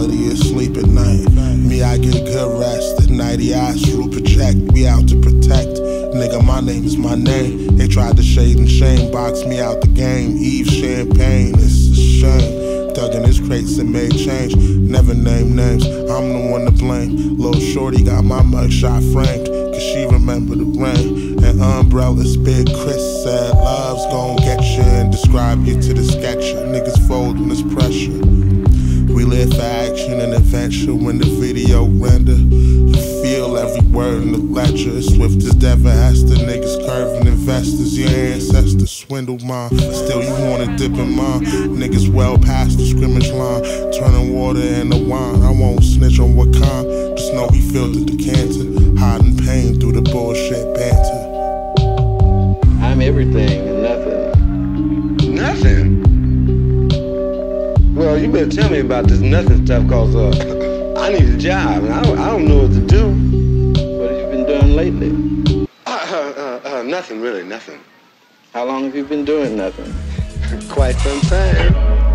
quality of sleep at night. Me, I get good rest at night. The eyes through project. We out to protect. Nigga, my name is my name. They tried to shade and shame, box me out the game. Eve champagne, it's a shame. Dug in his crates and made change. Never name names, I'm the one to blame. Little Shorty got my mugshot framed, cause she remember the rain. And umbrellas, Big Chris said, Love's gon' get you to the sketcher. Niggas folding this pressure. We live for action and adventure when the video render. You feel every word in the ledger. Swift as Devin Hester, niggas curving investors. Your ancestors swindle mine. Still, you wanna dip in mine. Niggas well past the scrimmage line. Turning water into wine. I won't snitch on what kind. Just know he filled the decanter. Well, you better tell me about this nothing stuff, cause uh, I need a job and I don't, I don't know what to do. What have you been doing lately? Uh, uh, uh, uh, nothing really, nothing. How long have you been doing nothing? Quite some time.